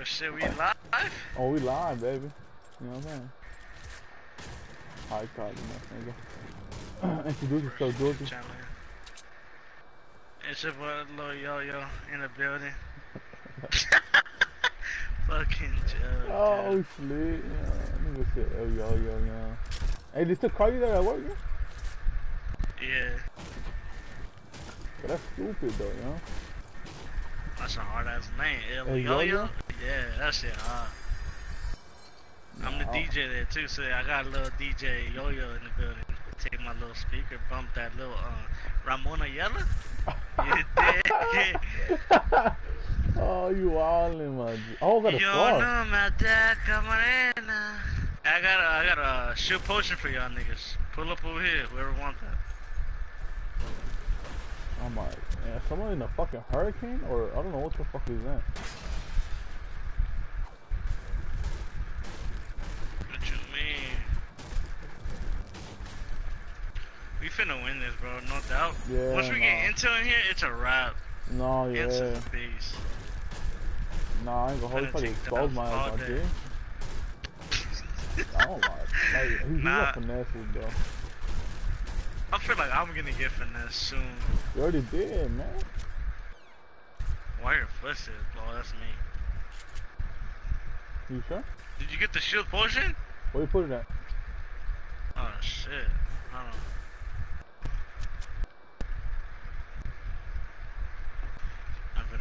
Oh shit, we live? Oh, we live, baby. You know what I'm saying? Hi, Cardi, my nigga. Introduce yourself, Georgie. It's your boy Lil Yo Yo in the building. Fucking Joe. Oh, shit. Yeah, nigga said, yo, yo, yo. Hey, they still call you that at work, yeah? Yeah, But that's stupid, though, you know? that's a hard ass name. Yo Yo? Yo-Yo? Yeah, that shit hard. I'm the. DJ there too, so I got a little DJ Yo Yo in the building. Take my little speaker, bump that little uh, Ramón Ayala. You oh, you wildin', man. Oh, I got a Yo no mata camarena. I got a, I got a shield potion for y'all niggas. Pull up over here, whoever want that. I'm like, man, someone in a fucking hurricane? Or, I don't know what the fuck is that. What you mean? We finna win this, bro, no doubt. Yeah, Once we nah. get intel in here, it's a wrap. No, yeah. Intel's a beast. Nah, I ain't gonna hold you. Finna Probably take expose that my ass, day. G. I don't like, like, he, he's Nah. a finesse, bro. I feel like I'm gonna get finesse soon. You already did, man. Why your is, bro? That's me. You sure? Did you get the shield potion? Where you put it at? Oh shit. I don't know.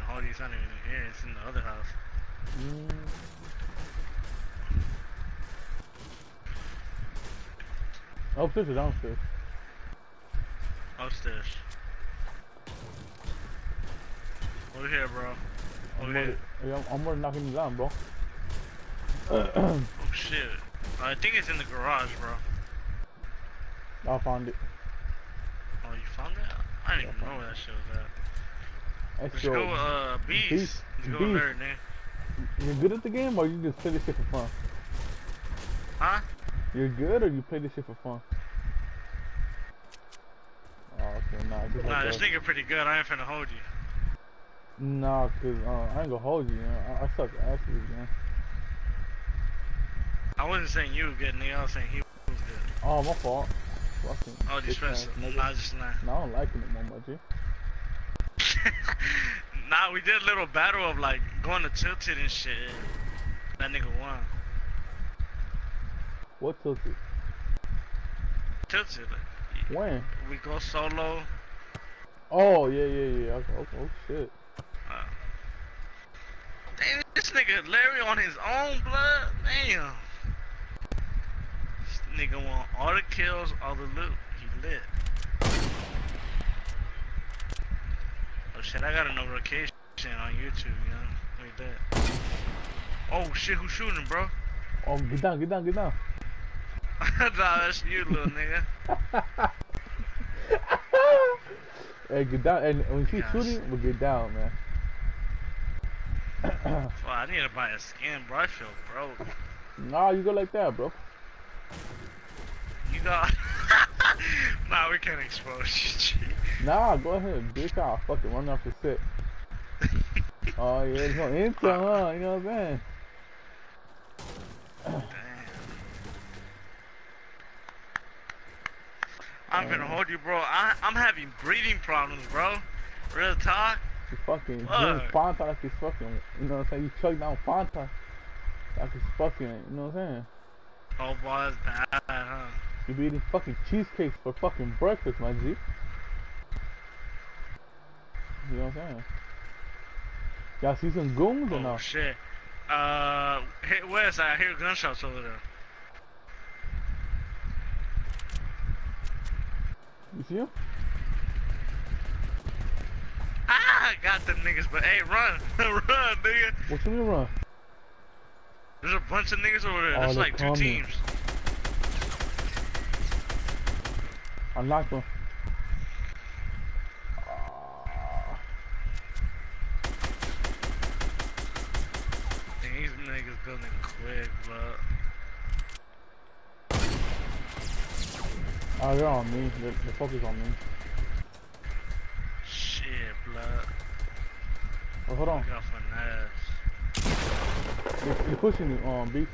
I've been it's not even here, it's in the other house. Mm. Upstairs or downstairs? Upstairs. Over here, bro. I'm Over already, here. yeah, I'm, I'm already knocking it down, bro. Oh shit. I think it's in the garage, bro. I found it. Oh, you found it? I didn't even know where that shit was at. Let's Let's go. go, uh, Beast. Beast. Let's go Beast. there, nigga. You're good at the game, or you just play this shit for fun? Huh? You're good, or you play this shit for fun? Oh, okay, nah, just Nah, like this nigga pretty good. I ain't finna hold you. Nah, cause uh, I ain't gonna hold you, man. I, I suck asses, man. I wasn't saying you were good, nigga. I was saying he was good. Oh, my fault. Fucking Oh, ass defensive. nigga. Nah, just not. Nah, I don't like him no more, G. nah, we did a little battle of like going to tilted and shit. That nigga won. What tilted? Tilted. Like, When? we go solo. Oh, yeah, yeah, yeah. Okay, oh, shit. Uh, damn, this nigga Larry on his own blood. Damn. This nigga want all the kills, all the loot. He lit. Oh shit, I got a notification on YouTube, you know? Look at that. Oh shit, who's shooting, bro? Oh, get down, get down, get down. nah, that's you, little nigga. hey, get down. And when she's Gosh. shooting, we'll get down, man. Well, I need to buy a skin, bro. I feel broke. nah, you go like that, bro. You got. nah, we can't expose you. G. Nah, go ahead, bitch. I'll fucking run off the set. oh, yeah, no intel, huh? You know what I'm saying? Damn. I'm gonna hold you, bro. I, I'm having breathing problems, bro. Real talk. You fucking drink Fanta like it's fucking, you know what I'm saying? You chug down Fanta like it's fucking, you know what I'm saying? Oh, boy, that's bad, huh? You be eating fucking cheesecakes for fucking breakfast, my G. You know what I'm saying? Y'all see some goons or not? Oh, no? shit. Uh, hey, where's I hear gunshots over there. You see him? Ah, got them niggas, but hey, run, run, nigga. What you mean run? There's a bunch of niggas over there. Oh, like two coming. teams. I knocked him. Dang, these niggas building quick, but Oh, they're on me. They're, they're focused on me. shit, blood. Oh, hold on. We got finesse. He's, he's pushing you, um, beast.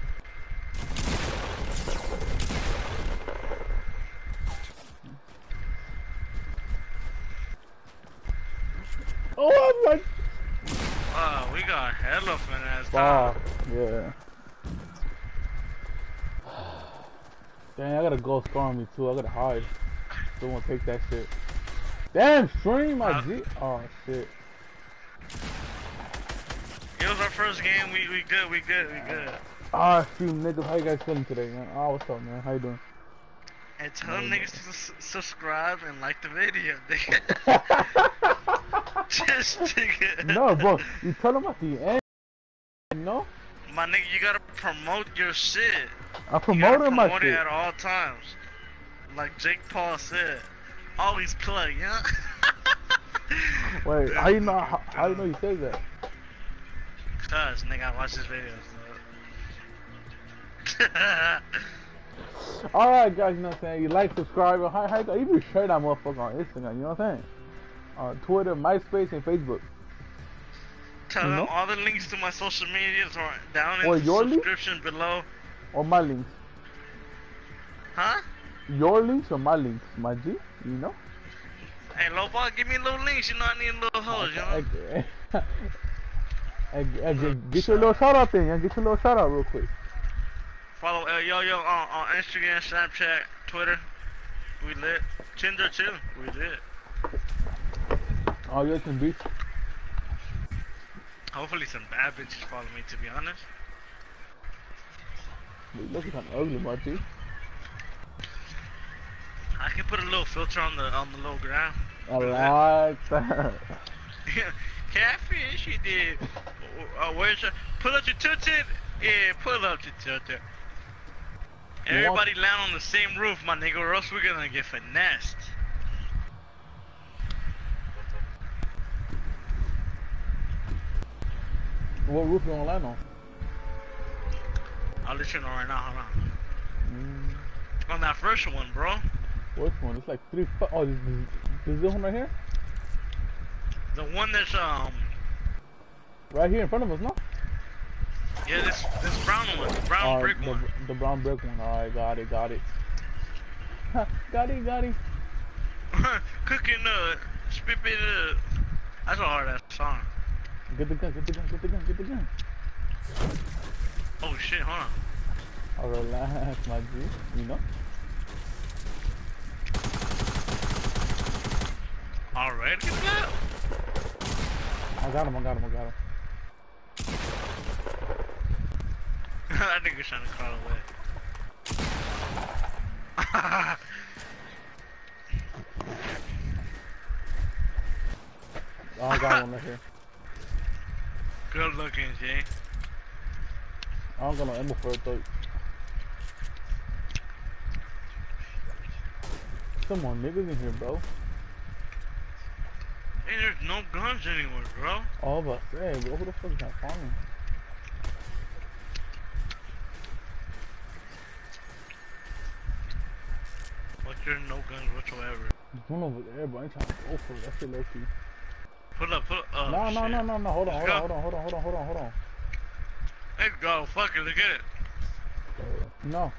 Oh my Uh, we got hella finesse. Fuck, yeah. Dang, I got a ghost on me too. I gotta hide. Don't want to take that shit. Damn, stream my Uh, G. Oh shit. It was our first game. We we good. We good. We good. Ah, stream niggas. How you guys feeling today, man? Oh, what's up, man? How you doing? And tell them niggas to subscribe and like the video. Just nigga. no, bro. You tell them at the end. You know? My nigga, you gotta promote your shit. I promote my promote it shit. at all times. Like Jake Paul said, always plug, yeah. Wait, how you know? How, how you know you say that? Cause nigga, I watch his videos. All right, guys. You know what I'm saying? You like, subscribe, how, how you, even share that motherfucker on Instagram. You know what I'm saying? On Twitter, MySpace, and Facebook. Tell You them know? all the links to my social medias are down in Or the your link? description below. Or my links. Huh? Your links or my links, my G. You know? Hey, Lobot, give me little links. You know I need little hoes. You know. Hey, hey, hey, get, get your little shout out then, yeah. Get your little shout out real quick. Follow El Yo Yo on, on Instagram, Snapchat, Twitter. We lit. Tinder too. We lit. Oh, you can beat. Hopefully some bad bitches follow me. To be honest. You looking kind of ugly, my I can put a little filter on the on the little ground. I like that. Catfish, you did. Uh, where's your, pull up your toot Yeah, pull up your toot Everybody land on the same roof, my nigga, or else we're gonna get finessed. What roof you gonna land on? I'll let you know right now, hold on. Mm, On that first one, bro. which one? It's like three. Oh, this, this, this one right here. The one that's, um, Right here in front of us, no? yeah, this this brown one, the brown brick the, one. the brown brick one. Alright, got it, got it. got it, got it. Cooking, uh, spit it up. That's a hard ass song. Get the gun, get the gun, get the gun, get the gun. Oh shit, hold on. Oh, relax, my G. You know? Alright, get that. I got him, I got him, I got him. that nigga's trying to crawl away. Oh, I got one right here. Good looking, Jay. I don't got no ammo for it though. Come on, niggas in here, bro. Hey, there's no guns anywhere, bro. All of us, hey, bro, who the fuck is that farming? But there's no guns whatsoever. There's one over there, but I ain't trying to go for it. That shit low key. Pull up, pull up. Oh, no, no, shit. no, no, no. Hold on, hold on, hold on, hold on, hold on, hold on, hold on. Let's go. Fuck it, let's get it. No.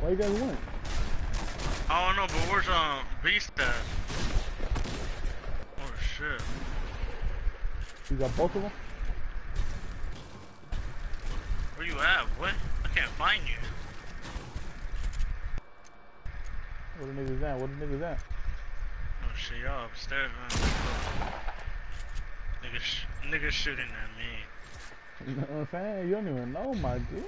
Why you guys went? I don't know, but where's um Beast at? Oh shit. You got both of them? Where you at? What? I can't find you. Where the niggas at? Where the niggas at? Oh shit, y'all upstairs, man. Niggas, sh- niggas shooting at me. You know what I'm saying? You don't even know, my dude.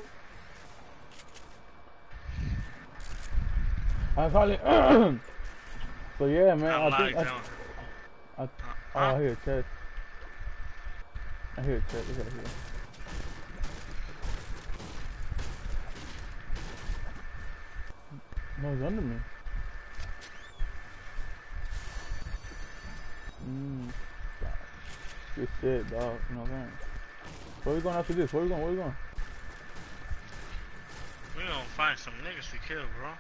I'm calling. so yeah, man. I'm I think. I. I, oh, I hear a chest. I hear a chest. Look at here. No, it's under me. Mmm. Good shit, dog. You know what I'm saying? Where we going after this? Where we going? Where we going? We gonna find some niggas to kill, bro.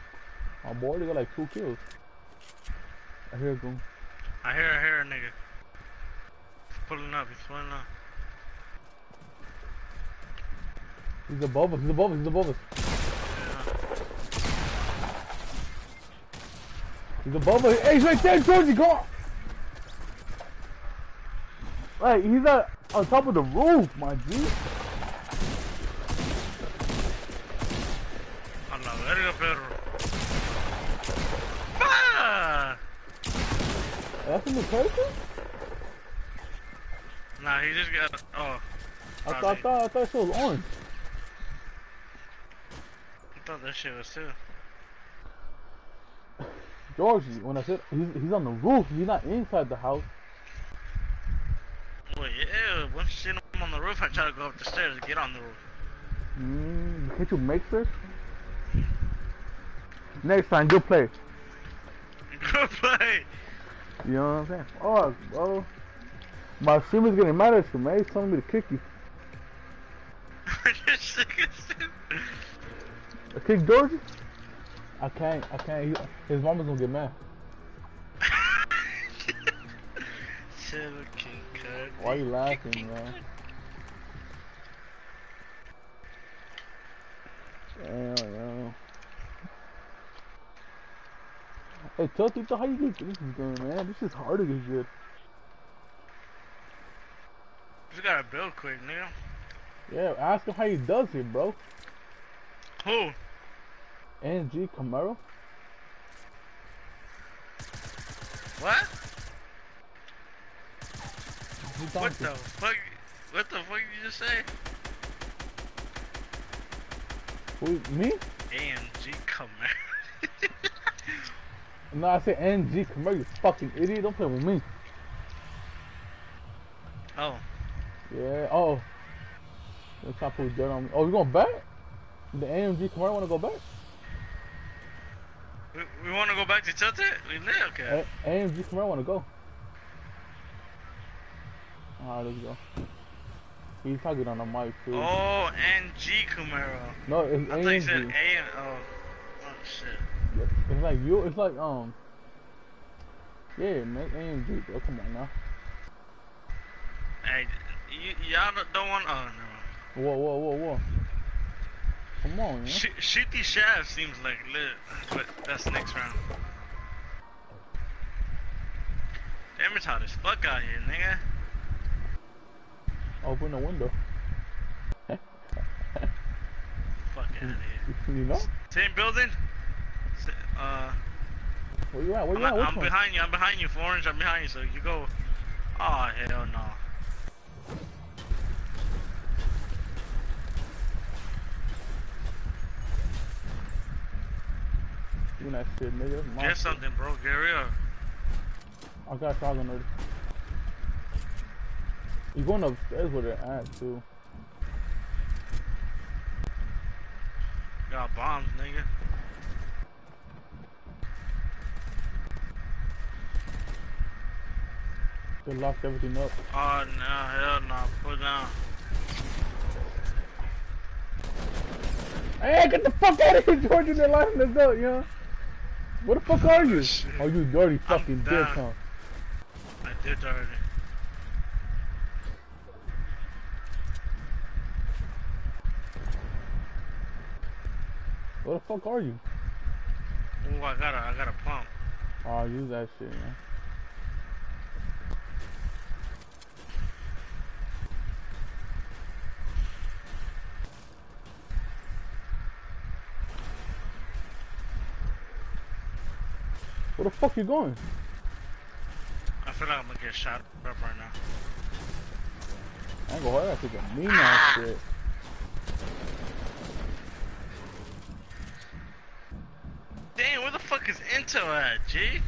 My boy, they got like two kills. I hear him. I hear, I hear a nigga. He's pulling up, he's pulling up. He's above us. He's above us. He's above us. He's above us. Hey, he's right there, Georgie. Go on. Like, he's at, on top of the roof, my G. A la verga, perro. Ah! That's in the character? Nah, he just got. Oh, I thought, I thought, I thought it was orange. I thought that shit was too. Georgie, when I said he's, he's on the roof, he's not inside the house. Well, yeah, once you see him on the roof, I try to go up the stairs to get on the roof. Mm, can't you make this? Next time, good play. Good play. You know what I'm saying? Oh, bro. My streamer's getting mad at you, man. He's telling me to kick you. You're sick as shit. I kick Georgie? I can't, I can't. He, his mama's gonna get mad. Silver King Cud. Why you laughing, man? Damn, yo. Hey, tell Tito how you get through this game, man. This is hard to get good. You gotta build quick, nigga. Yeah, ask him how he does it, bro. Who? NG Camaro. What? What the fuck? What the fuck did you just say? Who, me? AMG Camaro. No, I said NG Camaro, you fucking idiot. Don't play with me. oh, Yeah, oh. Let's not put dirt on me. Oh, you going back? The AMG Camaro wanna go back? we, we want to go back to Tilted? We live, okay. A- AMG Camaro wanna go. Alright, let's go. He's talking on the mic too. Oh, NG Camaro. No, it's I thought you said A AMG. and oh, oh shit. It's like you. It's like um. Yeah, man, AMG, bro. Come on now. Hey, y'all don't- don't want. Oh no. Whoa, whoa, whoa, whoa. Come on, man. Shoot, shoot these shafts seems like lit, but that's next round. Damn, it's hot as fuck out here, nigga. Open the window. Fuck out of here. You know? Same building. Uh, Where you at? Where I'm, you at? Which I'm one? behind you. I'm behind you, Orange. I'm behind you. So you go. Oh hell no. You that shit, nigga. My Get shit. something, bro. Get real. I got shotgun already. You going upstairs with it at too. Got bombs, nigga. They locked everything up. Oh no, hell no. Put down. Hey, get the fuck out of here, Georgia. They're lining us up, you know? Where the fuck are you? Shit. Oh, you dirty I'm fucking bitch, huh? I did already. Where the fuck are you? Oh, I got a, I got a pump. Oh, use that shit, man. Where the fuck you going? I feel like I'm gonna get shot up right now. I ain't gonna hold that shit a mean ass ah! shit. Damn, where the fuck is Intel at, G?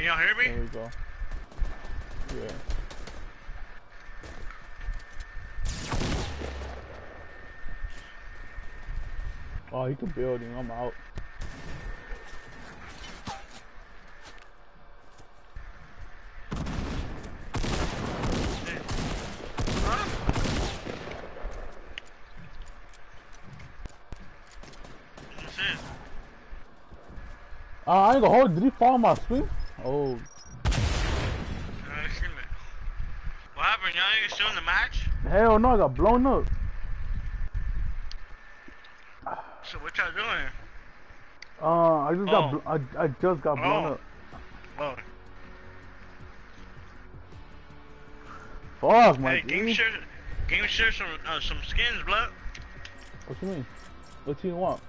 Can y'all hear me? There we go. Yeah. Oh, he can build him. I'm out. Uh, I ain't gonna hold. Did he fall on my swing? Oh, Uh. What happened? Y'all ain't still in the match? hell no! I got blown up. So what y'all doing? Uh, I just got. Oh. bl- I, I just got blown Oh. up. Oh, Fuck, my hey, game share, game share some uh, some skins, blood. What you mean? What you want?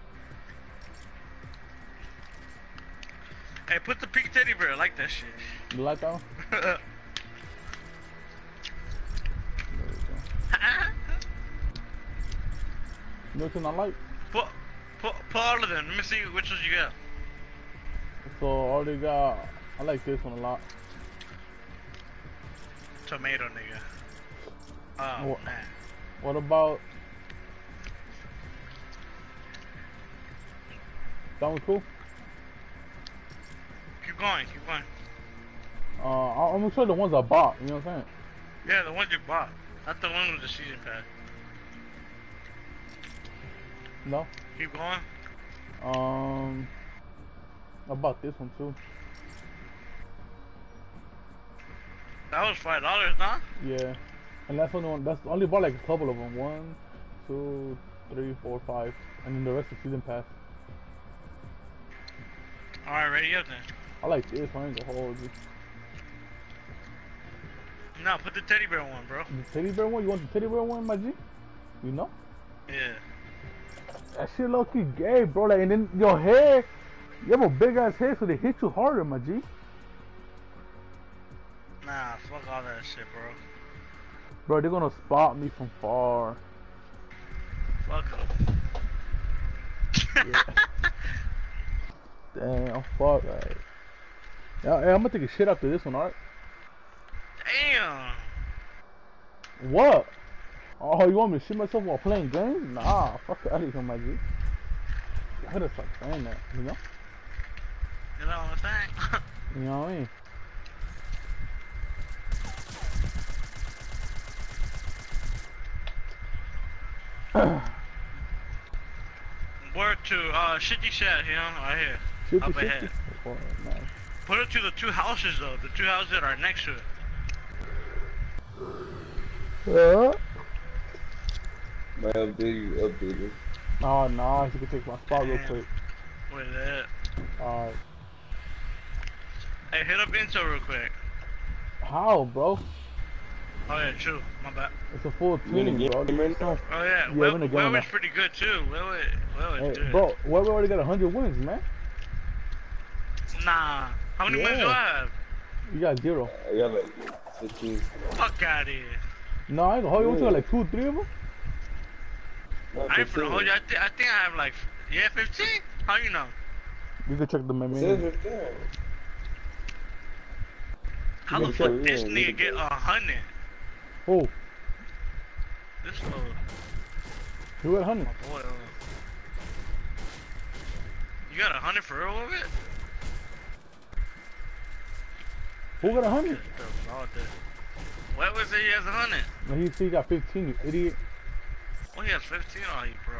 Hey, put the pink teddy bear. I like that shit. You like that one? There we go. You I like? put, put, put all of them. Let me see which ones you got. So I already got. I like this one a lot. Tomato, nigga. Oh What? man. What about? That one's cool. Keep going, keep going. Uh, I'm gonna show the ones I bought. You know what I'm saying? Yeah, the ones you bought. Not the one with the season pass. No. Keep going. Um, I bought this one too. That was five dollars, nah? Yeah, and that's only one. That's only bought like a couple of them. One, two, three, four, five, and then the rest of season pass. Alright, ready up then. I like this. I ain't gonna hold you. No, put the teddy bear one, bro. The teddy bear one. You want the teddy bear one, my G? You know? Yeah. That shit low key gay, bro. Like, and then your hair, you have a big ass head, so they hit you harder, my G. Nah, fuck all that shit, bro. Bro, they're gonna spot me from far. Fuck 'em. Damn, fuck. Like, yeah, hey, I'm gonna take a shit after this one, alright? Damn. What? Oh, you want me to shit myself while playing games? Nah, fuck out of here, my G. I gotta stop saying that, you know? You know what I'm saying? You know what I mean? Word to uh shitty shed, you know, right here. Shifty, Up shifty. ahead. Oh, nice. Put it to the two houses though, the two houses that are next to it. Yeah. My update, updated. Oh, nice. You can take my spot real quick. With that. Alright. Hey, hit up Intel real quick. How, bro? Oh yeah, true. My bad. It's a full You in the team, bro. game right now? Oh yeah, Yeah, well, we're in the game well it's pretty good too. Well, it, well, it's Hey, good. bro, well, we already got 100 wins, man. Nah. How many wins do I have? You got zero. I got like 15. Fuck out of here. No, I ain't gonna hold you. You Yeah. got like two, three of them? No, I ain't for the 15. whole I, thi- I think I have like, yeah, 15? How you know? You can check the It says right. How You the fuck check this in, nigga can get a hundred? Oh, This little, you got 100. my boy. Uh, you got a hundred for real with it? Who got a 100? What was it? He has a hundred. No, he see, he got 15, you idiot. Well, he has 15 on you, bro.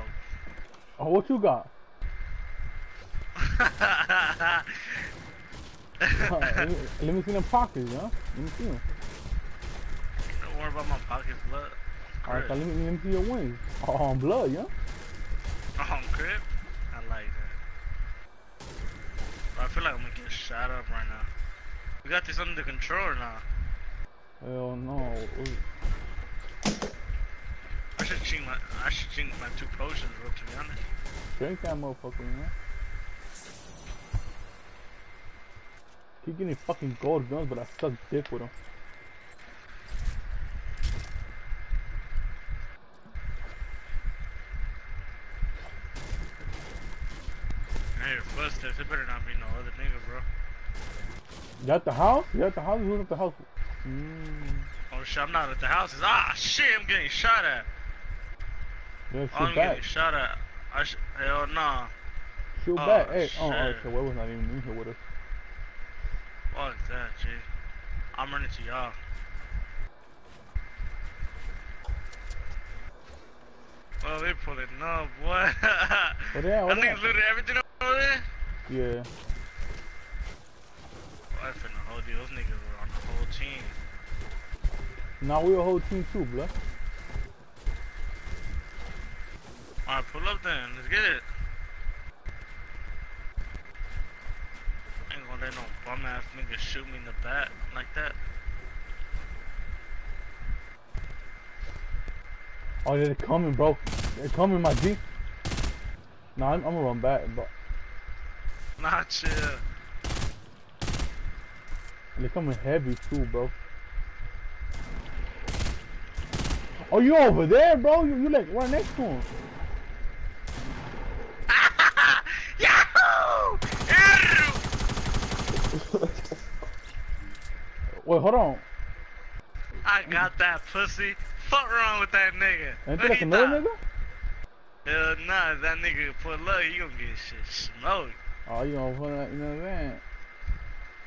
Oh, what you got? Let, me, let me see them pockets, huh? Let me see them. Don't worry about my pockets, blood. Alright, so let me, let me see your wings. Oh, on blood, yeah? Oh, crib. I like that. Bro, I feel like I'm gonna get shot up right now. We got this under control now. Hell no. I should drink my I should drink my two potions, bro. To be honest. Drink that motherfucker, man. Keep getting fucking gold guns, but I suck dick with them. Hear footsteps. It better not be no other nigga, bro. You at the house? You at the house? Who's at the house? Mm. Oh shit, I'm not at the house. Ah shit, I'm getting shot at. Yeah, Oh, shoot I'm back. getting shot at. I sh hell nah. Shoot Oh, back. Hey, oh, shit. okay. Well, was not even in here with us. Fuck that, G. I'm running to y'all. Oh, they pulling up, boy. What the hell? That niggas looted everything over there? Yeah. I finna hold you. Those niggas were on the whole team. Now we a whole team too, blood. Alright, pull up then. Let's get it. Ain't gonna let no bum ass nigga shoot me in the back like that. Oh, they're coming, bro. They're coming, my G. Nah, I'm, I'm gonna run back, but Nah, chill. They're coming heavy too, bro. Oh, you over there, bro? You, you like right next to him. Wait, hold on. I got that pussy. Fuck wrong with that nigga. Ain't that like another nigga? Hell nah, that nigga pull up, he gonna get shit smoked. Oh, you gonna put that, you know what I'm saying?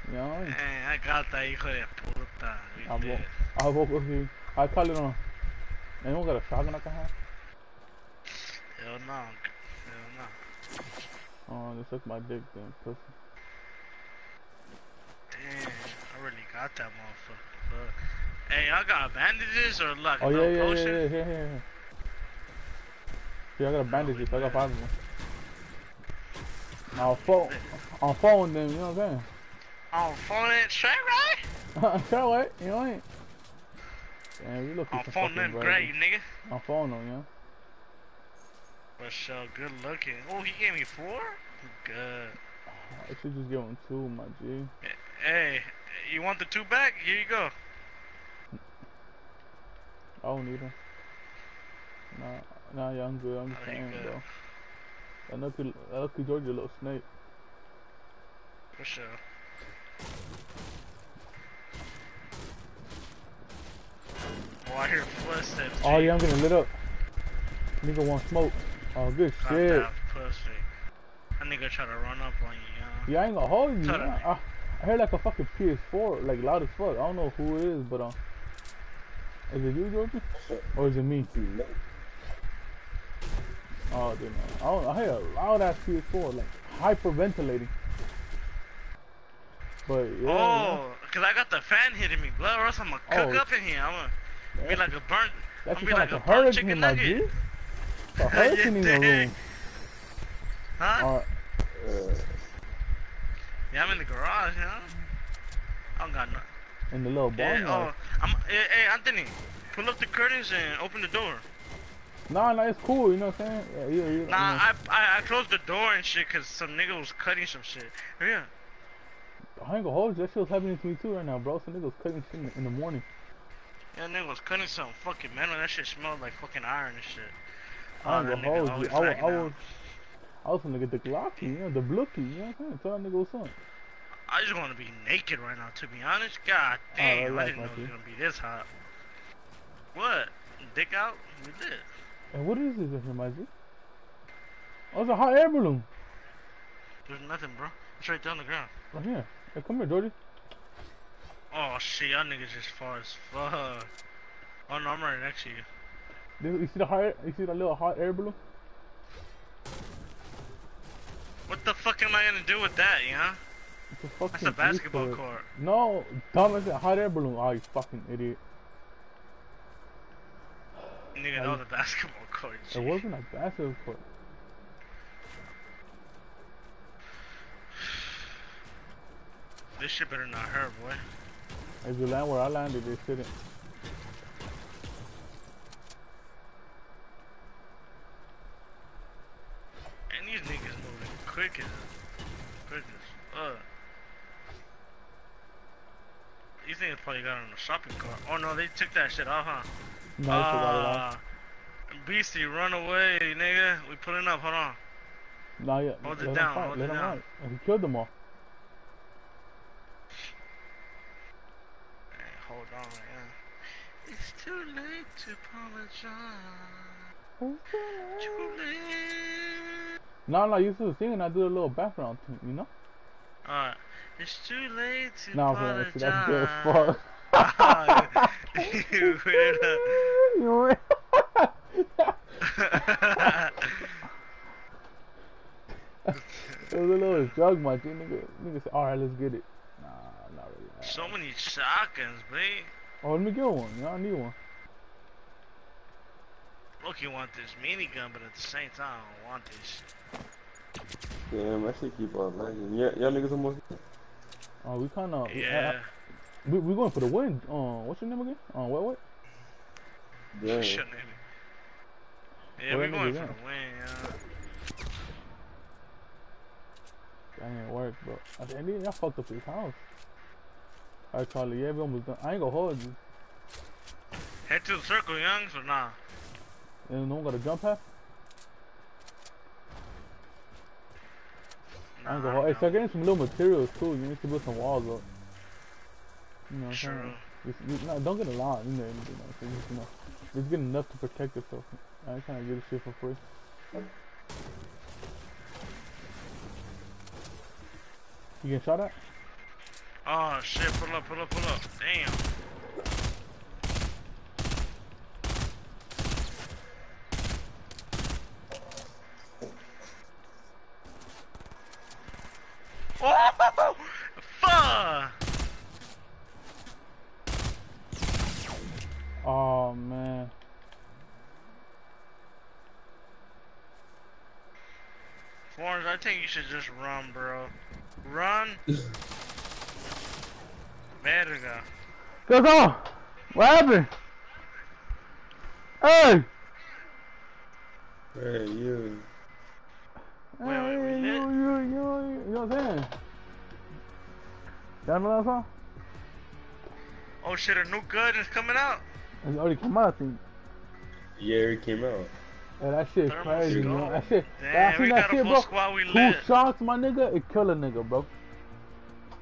You know what I mean? Man, I got that hijo de puta. We I did. will. I will go see. I call it on. Anyone got a shotgun I can have? Hell no. Hell no. Oh, they suck my dick then, pussy. Damn, I really got that motherfucker. Fuck. Hey, I got bandages or like Oh a yeah, yeah, yeah, potion? yeah, yeah, yeah, yeah. Yeah, I got a bandage. I got five of them. I'll phone, I'll phone them. You know what I'm On phone it straight right? sure, what? You know what I mean? Damn, you look On phone them great, nigga. I'm phone them, you know. For sure, good looking. Oh, he gave me four? Good. Oh, I should just give them two, my G. Hey, you want the two back? Here you go. I don't need them. Nah, nah, yeah, I'm good. I'm just Oh, saying, bro. That lucky, that lucky Georgia little snake. For sure. Oh, I hear footsteps. Oh yeah, I'm getting lit up. Nigga want smoke. Oh, good Got shit. that pussy. That nigga try to run up on you, Yeah, I ain't gonna hold you. Man. I, I heard like a fucking PS4, like loud as fuck. I don't know who it is, but um, is it you, Georgie, or is it me? No. Oh, dude, no. I, don't, I hear a loud ass PS4, like hyperventilating. But yeah, Oh, cause I got the fan hitting me, blood, or else I'm gonna cook Oh. up in here. I'm gonna yeah. be like a burnt. That's I'm be like like a a burnt chicken nugget. A hurricane in the room. Huh? Alright, Uh, Yeah, I'm in the garage, huh? I don't got nothing. in the little bar. Yeah, oh, I'm. Hey, hey, Anthony, pull up the curtains and open the door. Nah, nah, it's cool. You know what I'm saying? Yeah, yeah, yeah. Nah, you know. I, I I closed the door and shit cause some nigga was cutting some shit. Yeah. I ain't gonna hold you. That shit was happening to me too right now, bro. Some niggas cutting shit in the, in the morning. Yeah, nigga was cutting some fucking metal. That shit smelled like fucking iron and shit. I Oh, ain't that gonna hold you. I, wa- flagging I was, I was gonna get the Glocky, you know, the Blookie, you know what I'm saying? Tell that nigga what's up. I just want to be naked right now, to be honest. God Oh, damn, I relax, didn't know it was gonna be this hot. What? Dick out? We did. And what is this in here, G? Oh, it's a hot air balloon. There's nothing, bro. It's right down the ground. Right here. Hey, come here, Jordy. Oh shit, y'all niggas just far as fuck. Oh no, I'm right next to you. You see the hot you see that little hot air balloon? What the fuck am I gonna do with that, you know? A That's a basketball court. No, dumb as a hot air balloon. Oh, you fucking idiot. Nigga, that was a basketball court. G. It wasn't a basketball court. This shit better not hurt, boy. If you land where I landed, they shouldn't. And these niggas moving quick as quick as fuck. These niggas probably got on a shopping cart. Oh no, they took that shit off, huh? No, I forgot it all. Ah, Beastie, run away, nigga. We pulling up, hold on. Not yet. hold it Let him down, fight, hold Let it down. fight. He killed them all. Hey, hold on, yeah. It's too late to apologize. Too late. No, no, you should sing and I do a little background thing, you know? Alright. It's too late to No, apologize. see, that's good as fuck. you weirdo. You It was a little jug, my G. Nigga, nigga said, alright, let's get it. Nah, not really. So many shotguns, babe. Oh, let me get one. Yeah, I need one. Loki want this minigun, but at the same time, I don't want this shit. Damn, I should keep on lagging. Yeah, y'all niggas almost. Oh, we kind of. Yeah. We we going for the win. Uh, what's your name again? Uh, what what? Damn. Shut name. Yeah, we that going for the win, yeah. That ain't work, bro. I think y'all fucked up his house. Alright, Charlie. Yeah, we almost done. I ain't gonna hold you. Head to the circle, youngs, or nah? And no one got a jump pad. I ain't Nah, gonna hold. Hey, don't. start getting some little materials too. You need to build some walls up. You know what I'm True. saying? Just, you, no, don't get a lot. You know, you know, so just, you know, just get enough to protect yourself. I ain't trying to get this shit for free. You getting shot at? Oh shit, pull up, pull up, pull up. Damn. Oh, fuck! Oh man. Florence, I think you should just run, bro. Run. Verga. Go go! What happened? Hey! Hey, you. Wait, wait, hey, we you, lit? you, you, you know what I'm saying? Y'all know that song? Oh shit, a new gun is coming out. It already came out, I think. Yeah, it came out. Yeah, that shit Thermal crazy, man. That shit. Damn, I we seen that shit, bro. Two shots, my nigga, it kill a nigga, bro.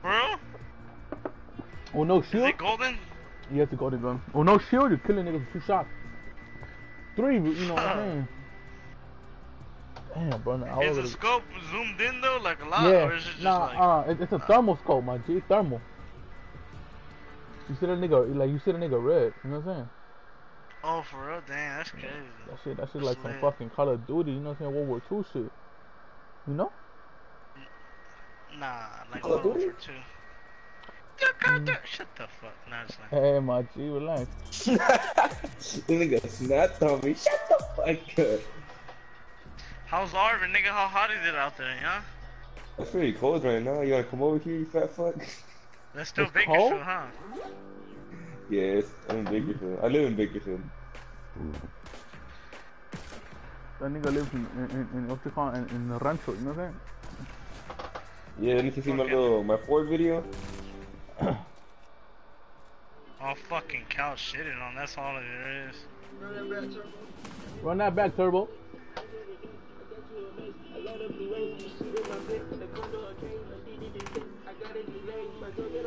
Bro, Oh no shield. is it golden? You have to go to gun. Oh no shield, you kill a nigga with two shots. Three, you know what I'm saying? Damn, bro. Is the scope zoomed in though, like a lot, yeah, or is it just nah, like? uh, it, it's a thermal scope, my G, thermal. You see that nigga, like you see that nigga red, you know what I'm saying? Oh, for real? Damn, that's crazy. That shit, that shit That's like some fucking Call of Duty, you know what I'm saying? World War II shit. You know? Nah, like Call of World Duty? War Two. Yeah, mm. Shut the fuck. Nah, it's like. Hey, my G, relax. this nigga snapped on me. Shut the fuck up. How's Arvin, nigga? How hot is it out there, yeah? It's pretty cold right now. You wanna come over here, you fat fuck? That's still It's Bakersfield, cold? huh? Yes, I'm in Bakersfield. I live in Bakersfield. That nigga lives in, in, in, in what's it called? In, in the rancho, you know what I'm saying? Yeah, and you can see my little my Ford video. All fucking couch shitting on. That's all it is. Run that back, Turbo.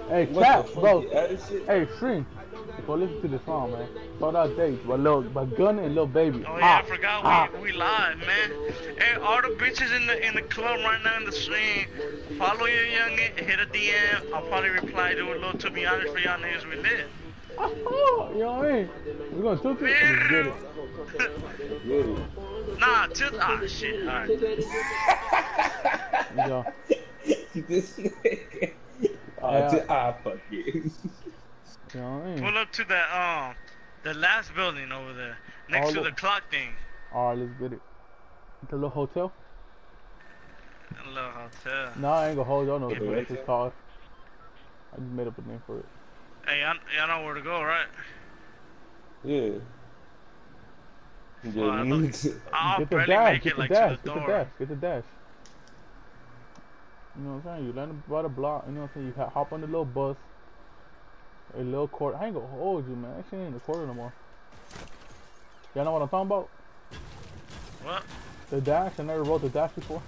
Hey, What chat, the fuck? bro. You added shit? Hey, stream. Go listen to this song, man. Shout out dates by Lil, by Gun and Lil Baby. Oh yeah, I Ah, forgot ah. we, we live, man. Hey, all the bitches in the in the club right now in the stream, follow your youngin, hit a DM. I'll probably reply to a little. To be honest, for y'all niggas, we lit. Oh, you know what I mean? We're gonna toot it. Let's get it. Nah, till ah shit. All right. Yo. this nigga. Ah, Yeah. t- ah, fuck it. You know what Pull up to that um, the last building over there, next All to the- the clock thing. Alright, let's get it. The little hotel? A little hotel. No, I ain't gonna hold y'all no Yeah, shit. but- That's just called. I just made up a name for it. Hey, y'all, y'all know where to go, right? Yeah. Well, I look, I'll get the dash, make get it the like dash, to the get the dash, get the dash. You know what I'm saying? You land by the block, you know what I'm saying? You hop on the little bus. A little quarter. I ain't gonna hold you, man. That shit ain't in the quarter no more. Y'all know what I'm talking about? What? The dash? I never wrote the dash before.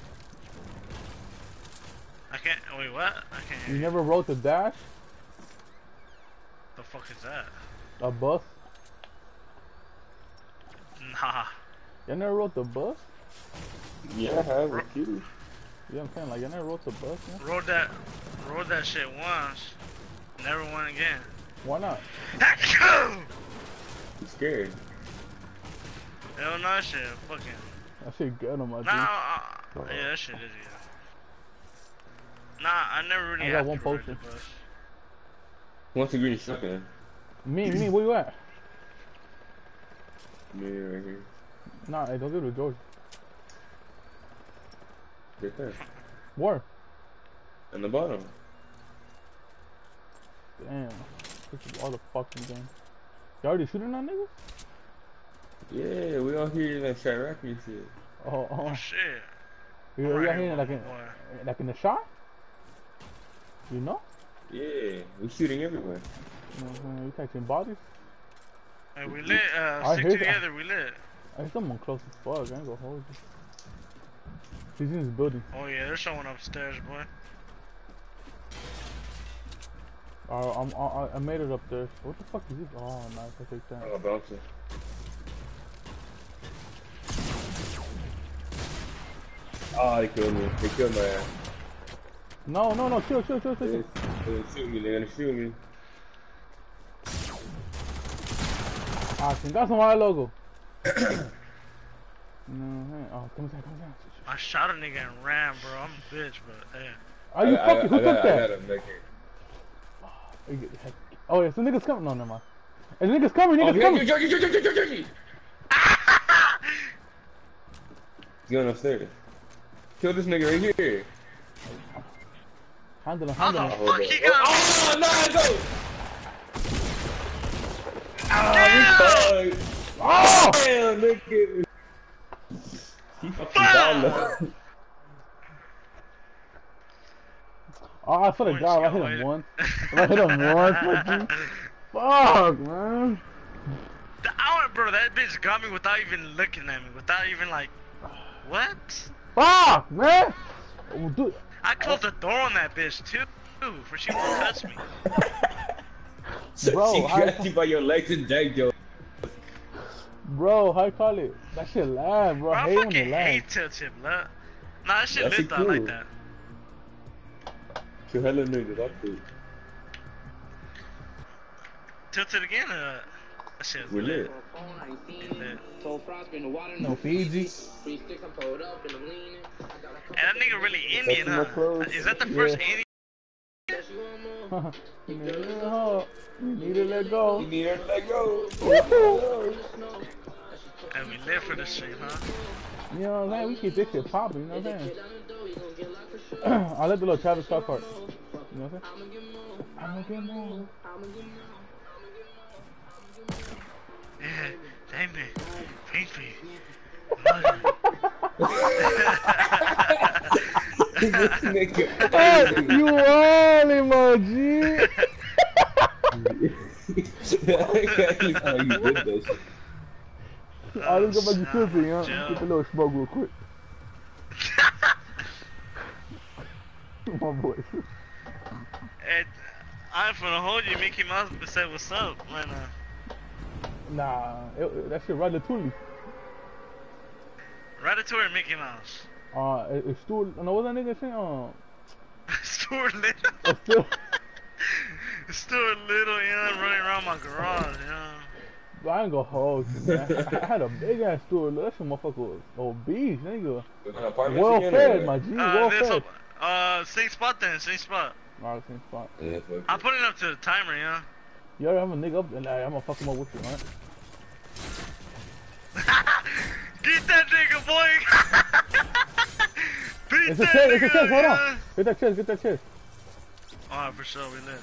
I can't. Wait, what? I can't. You you. never wrote the dash? The fuck is that? A bus? Nah. Y'all never wrote the bus? Yeah, I have a few. You know what I'm saying? Like, y'all never rode the bus, man? Rode that. Rode that shit once. Never went again. Why not? Hell I'm scared. no, that shit. Fucking. That shit good on my Nah. dude. Uh, yeah, that shit is good. Nah, I never really I got one to ride potion. the bus. Who to green shotgun? Me, me, where you at? Me right here. Nah, hey, don't give it to George. Right there. Where? On the bottom. Damn. This is all the fucking game. Y'all already shooting on niggas? Yeah, we all here like Chiraq and shit. Oh, oh. Oh shit. You, you Alright, out here like in, like in the shot? You know? Yeah, we shooting everywhere. You know what I'm saying? You catching bodies? Hey, we lit. Uh, I stick hear that. together. We lit. Hey, someone close as fuck. I ain't gonna hold you. He's in this building. Oh yeah, there's someone upstairs, boy. Uh, I'm, I, I made it up there. What the fuck is this? Oh, nice. I take that. Oh, bouncing. Oh, they killed me. They killed my ass. No, no, no. Chill, chill, chill, chill. They're chill. gonna shoot me. They're gonna shoot me. Ah, chingazo my logo. no, hey. Oh, come down, come down. I shot a nigga and ran, bro. I'm a bitch, but yeah. Are you I- I- fucking? Who I took got- I that? got a make it. You get- heck- Oh yeah, some niggas coming. No, never mind. Hey, niggas coming, Oh, niggas here, coming. here, here, here, here. He's going upstairs. Kill this nigga right here. Handle him, handle him. Hold fuck up. he got? Oh, no, go! Ah, Damn! Fuck. Oh! Ah! Damn, nigga. He fucking Fuck. down there. Oh, I swear to Boy, God, I hit got him waited. once. If I hit him once, fuck. Fuck, man. The hour, bro. That bitch got me without even looking at me, without even like, what? Fuck, man. Oh, dude. I closed the door on that bitch too, for she won't touch me. Bro, she I- you by your legs and dragged your. Bro, how you call it? That shit laugh, bro. Bro, I I hate fucking laugh. hate tilt tip, blood. Nah, that shit That lit shit though, I like that. Kill hella niggas, that's cool. Tilt it again, uh, that shit's We lit. lit. lit. No Fiji. And that nigga really Indian, huh? clothes? Is that the first Yeah. Indian? you need to hold. You need to let go. You need to let go. And we live for this shit, huh? You know what I'm saying? We keep this shit popping, you know what I'm saying? I like the little Travis Scott part. You know what I'm saying? I'm gonna get more. Yeah, dame, paint me. Mother. this nigga. Hey, you wildin', my G. Exactly how you did that shit. I just go back to Oh, Twitter, huh? Joe. Get the little smoke real quick. my voice. And I'm finna hold you, Mickey Mouse, but say what's up, man. Uh, Nah, it, it- that shit Ratatouille. Ratatouille Mickey Mouse? Uh, it, it's Stuart. No, what's that nigga saying? Um, Stuart uh, Little. Stuart. Stuart Little, you know, running around my garage, you know. But I ain't gonna hold you, man. I had a big ass Stuart. Little. That shit motherfucker was obese, nigga. Apartments Well again, fed, my what? G. Uh, Well this fed. Up, uh, same spot then, same spot. Alright, same spot. Yeah, fuck I'm putting it up to the timer, you know. You ever have a nigga up there? Like, I'm gonna fuck him up with you, right? Get that nigga, boy! Beat It's a that chest, it's a nigga, chest, hold on. Get that chest, get that chest. Alright, for sure, we lit.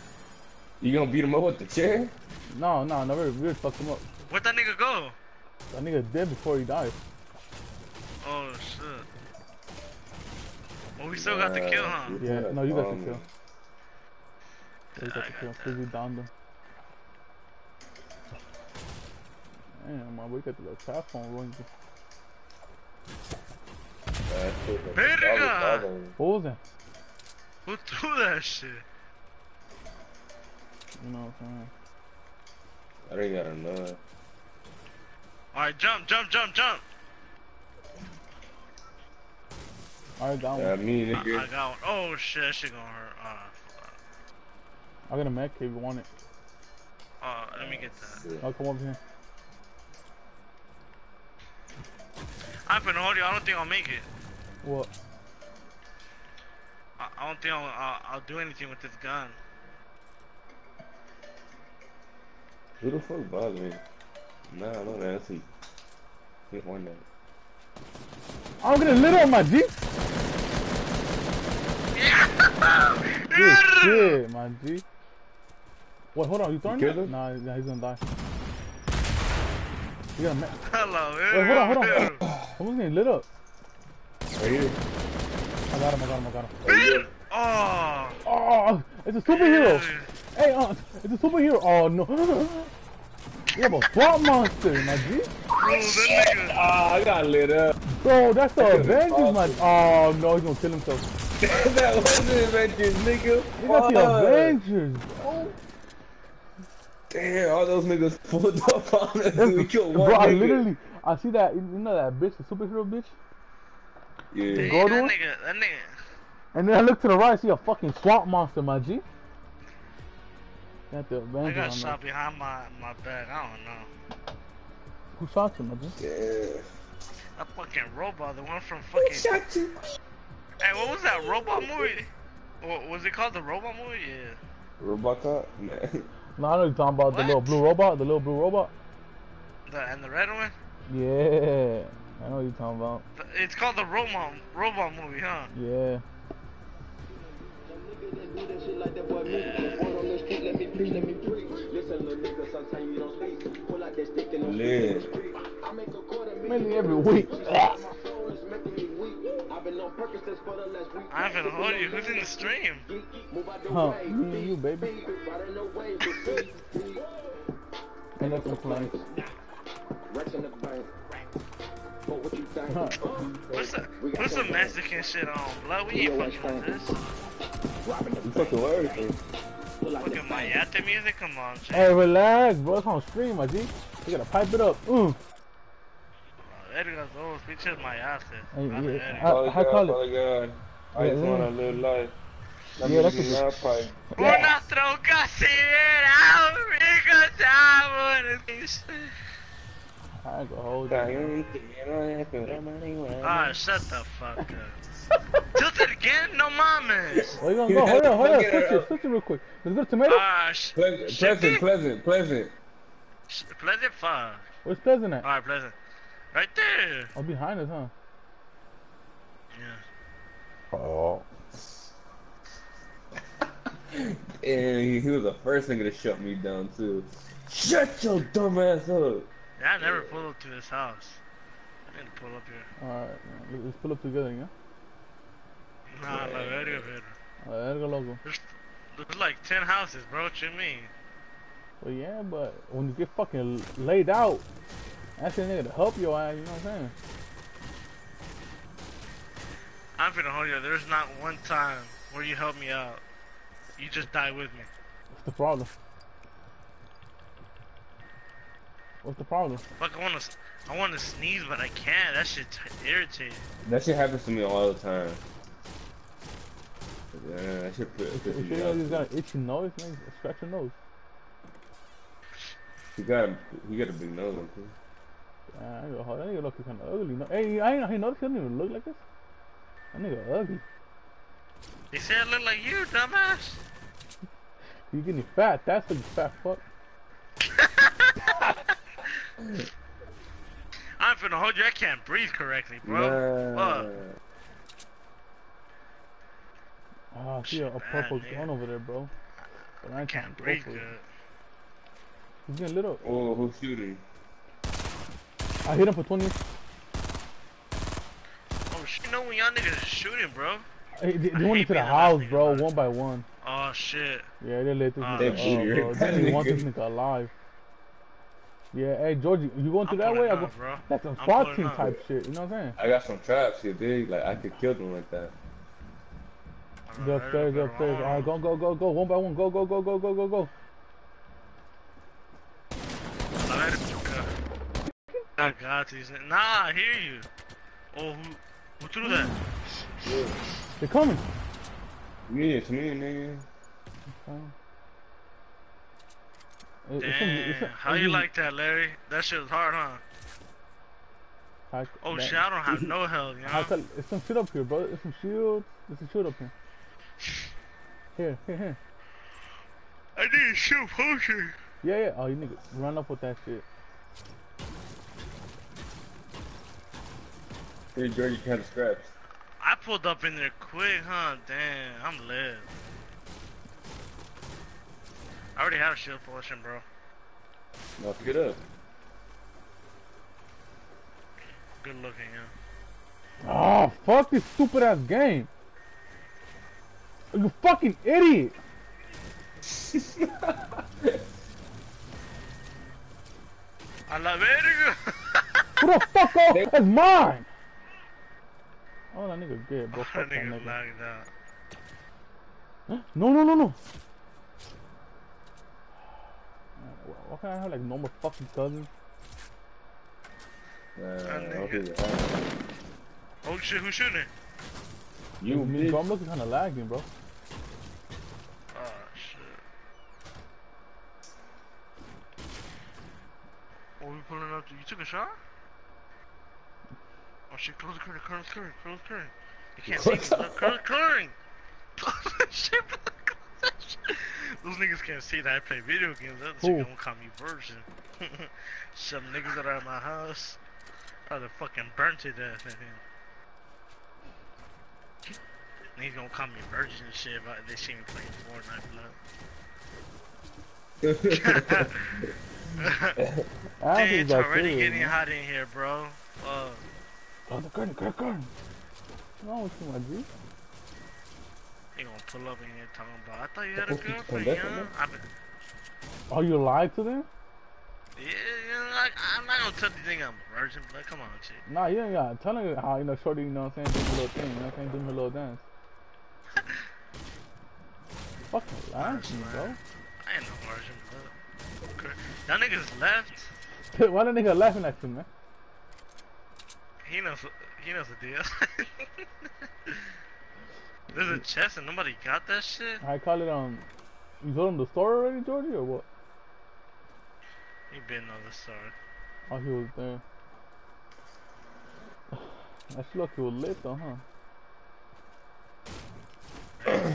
You gonna beat him up with the chair? No, no, never, we just fucked him up. Where'd that nigga go? That nigga dead before he died. Oh, shit. Well, we still got the kill, huh? Yeah, no, you got the um, kill. You got I the got kill, that. cause you downed him. Damn, my boy got the little trap phone. That shit was Verga! solid, solid. What was that? Who threw that shit? You know what I'm saying? I didn't got enough. Alright, jump, jump, jump, jump. Alright, got Yeah, one. me I, I got one. Oh shit, that shit gonna hurt. Uh, I got a mech if you want it. uh, let me get that. Shit. I'll come over here. I'm finna hold you. I don't think I'll make it. What? I, I don't think I'll, I'll, I'll do anything with this gun. Who the fuck bothered me? Nah, I know that. That's hit one that. I'm getting lit on my G. Good shit, my G. Wait, hold on. You throwing killed it? Nah, nah, he's gonna die. You got a man. Hello, Wait, hold on, hold on. Someone's getting lit up. Right here. I got him, I got him, I got him. Edgar. Oh. Oh, it's a superhero. Hey, uh, it's a superhero. Oh no. You have a swamp monster, my G. Bro, that nigga. Ah, I got lit up. Bro, that's the Avengers, been my. Oh no, he's gonna kill himself. that wasn't Avengers, nigga. He got the Avengers. Oh, Damn, all those niggas pulled up on us. We killed one bro, I nigga. literally, I see that. You know that bitch, the superhero bitch. Yeah. Hey, Go that nigga, that nigga. And then I look to the right, I see a fucking swamp monster, my G. Got the I got on shot behind my, my back. I don't know. There. Who shot you, my G? Yeah. A fucking robot, the one from fucking. Who shot you? Hey, what was that robot movie? What, was it called the robot movie? Yeah. Robocop? Nah. No, I know you're talking about the little blue robot, the little blue robot. The and the red one. Yeah, I know what you're talking about. It's called the robot robot movie, huh? Yeah. Lit. Mainly every week. I haven't heard you. Who's in the stream? Huh, me and you, baby. And that's some plans. Huh. Put some, put some Mexican shit on, blood. We ain't fucking with this. You fucking with everything. Fucking Mayate music. Come on, Jay. Hey, relax, bro. It's on stream, my G. You gotta pipe it up. Mm. Edgar's those bitches Mayate. Hey, Not yeah, Edgar. I- Father how God, call it? God. I just wanna yeah. live life. Let Yeah, me that's get what pipe. Una troca será amigo sabores. I ain't gonna hold you. Ah, shut the fuck up. Tilt it again? No mames. Where you gonna go? Hold on, hold on. Look at Switch her. it, switch it real quick. Let's go to tomato. Ah, sh- Pleasant, pleasant, pleasant, pleasant. sh- pleasant fuck. Where's Pleasant at? Alright, pleasant. Right there. Oh, behind us, huh? Yeah. Oh. And he, he was the first nigga to shut me down too. Shut your dumb ass up. Yeah, I never pulled up to his house. I need to pull up here. Alright, let's pull up together, yeah? Nah, la verga, verga. Alright, go loco. There's, there's like 10 houses, bro. What you mean? Well, yeah, but when you get fucking laid out, that's the nigga to help your ass, you know what I'm saying? I'm finna hold you. There's not one time where you help me out. You just die with me. What's the problem? What's the problem? Fuck, I wanna, s- I wanna sneeze, but I can't. That shit irritating. That shit happens to me all the time. Yeah, that shit pi- If pisses you me know he's off. got an itchy nose, man, scratch your nose. He got a, he got a big nose on too. Ah, I go, that nigga look kind of ugly. No, hey, I ain't, I ain't noticed he doesn't even look like this. That nigga ugly. He said I look like you, dumbass. You getting fat? That's a fat fuck. I'm finna hold you. I can't breathe correctly, bro. Nah. Fuck. Ah, I see a, a purple nigga. gun over there, bro. But I I ain't trying can't to go breathe for it. good. He's getting lit up. Oh, who's shooting? I hit him for 20. Oh shit! You know when y'all niggas is shooting, bro? Hey, they, I they went into the being the last house, bro, alive. one by one. Oh shit. Yeah, they let this Ah, nigga They booty up, bro. They didn't want this nigga alive. Yeah, hey, Georgie, you going I'm through that way? pulling I go, bro. that's some I'm SWAT team up. type shit, you know what I'm saying? I got some traps here, big. Like I could kill them like that. They're upstairs, they're upstairs. Alright, go, go, go, go, one by one. Go, go, go, go, go, go, go. I got these. Nah, I hear you. Oh, who, who threw that? They're coming. Yeah, it's me, nigga. It- it's some- it's Damn. How you like that, Larry? That shit was hard, huh? I- Oh that- shit, I don't have no health, you I know? tell, it's some shit up here, bro. It's some shields. There's some shit up here. Here, here, here. I need to shoot potion. Yeah, yeah. Oh, you nigga, run up with that shit. Hey, George, you kind of scraps. I pulled up in there quick, huh? Damn, I'm lit. I already have a shield potion, bro. Now pick it up. Good looking, yeah. Oh, fuck this stupid ass game. You fucking idiot. I love it. Who the fuck off? That's mine. Oh, that nigga dead, bro. that Fuck that nigga nigga. lagged out. No, no, no, no. Why can't I have like normal fucking cousins? Uh, nigga. Oh shit, who's shooting? You Me, bro, I'm looking kind of lagging, bro. Oh shit. Oh, we pulling up. You took a shot? Oh shit, close the curtain, close the curtain, close the curtain. You can't see me. What the Look, Close the curtain. Close that shit, bro. Close that shit. Those niggas can't see that I play video games. That's Who? shit gonna call me virgin. Some niggas that are at my house. Oh, they're fucking burnt to death, man. Niggas gonna call me virgin and shit if I, they see me playing Fortnite, blood. I don't Dude, think it's already serious, getting man. hot in here, bro. Uh, Oh, the curtain, curtain, curtain. No, with you, my G. you gonna pull up in here talking about, I thought you had a fuck you girlfriend, come you back know? on I been, Oh, you lied to them? yeah, you know, like, I'm not gonna tell you think I'm a virgin, but come on, chick. Nah, you ain't gotta tell her how, you know, shorty, you know what I'm saying, do her little thing, you know what I'm saying, do her little dance. Fucking to me, bro. I ain't no okay. Y'all niggas left. Why the nigga laughing at you, man? He knows, he knows the deal. There's a chest and nobody got that shit. I call it, um, you told him the story already, Georgie, or what? He been on the story. Oh, he was there. That shit look, he was lit though, huh? Hey, man.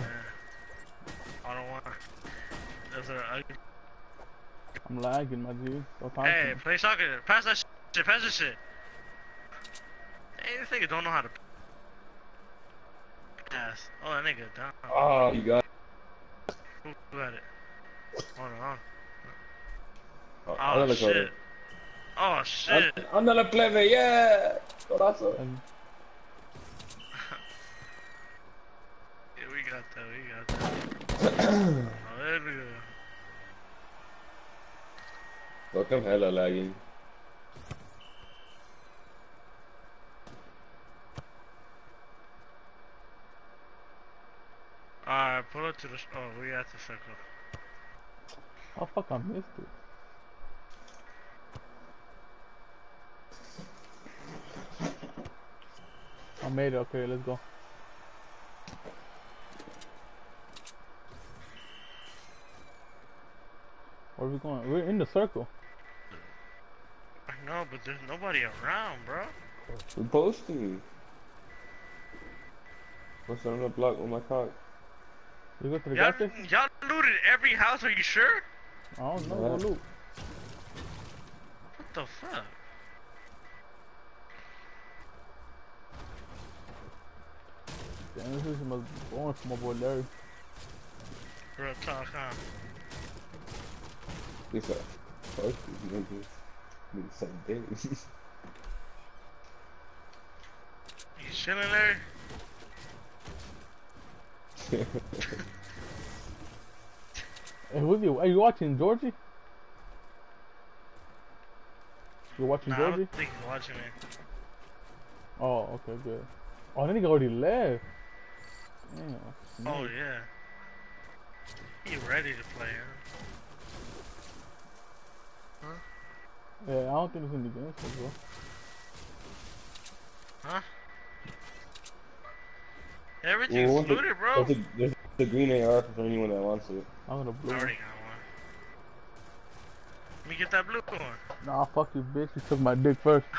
I don't want. Those are ugly. I'm lagging, my dude. Don't Hey, to play soccer. Pass that shit. Pass that shit. Hey, this nigga don't know how to pass. Oh, that nigga down. Oh, ah, you got. Who who got it? Hold on. Oh, oh shit. Oh, another shit. corner. Oh, shit. An- Another plebe, yeah. Corazón. And Yeah, we got that. We got that. oh, there we go. I'm hella lagging. Alright, pull up to the. Oh, we at the circle. oh fuck, I missed it. I made it. Okay, let's go. Where are we going? We're in the circle. I know, but there's nobody around, bro. We're posting. What's on the block with my cock? We go to the Y'all, gas station. y'all looted every house. Are you sure? I don't know. Yeah. Go loot. What the fuck? Damn, this is my boring for my boy Larry. Real talk, huh? It's a posting. You don't do do the same thing. You chilling there? Hey, who's you? Are you watching Georgie? You watching Nah, I Georgie? don't think he's watching me. Oh, okay, good. Oh, that nigga already left. Damn. Oh yeah. He ready to play, huh? Yeah, I don't think it's in the game, so bro. Huh? Everything's what's the- looted, bro. There's a, there's a green AR for anyone that wants it. I'm gonna I blue. already got one. Let me get that blue one. Nah, fuck you, bitch. You took my dick first.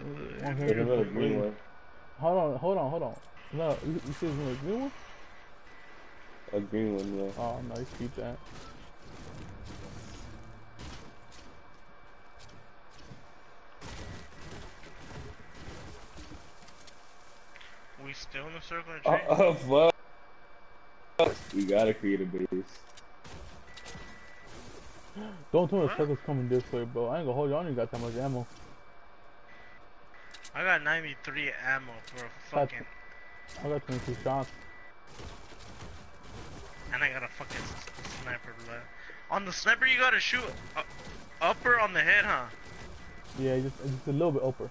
One There's here, another green one. Hold on, hold on, hold on. No, you, you see this green one? A green one, yeah. Oh, nice. Keep that. We still in the circle of Oh, oh fuck. We gotta create a base. Don't tell me the Huh? circle's coming this way, bro. I ain't gonna hold you. I don't even got that much ammo. I got 93 ammo for a fucking, I got 22 shots. and I got a fucking s- s- sniper left. On the sniper, you gotta shoot uh, upper on the head, huh? Yeah, just, just a little bit upper.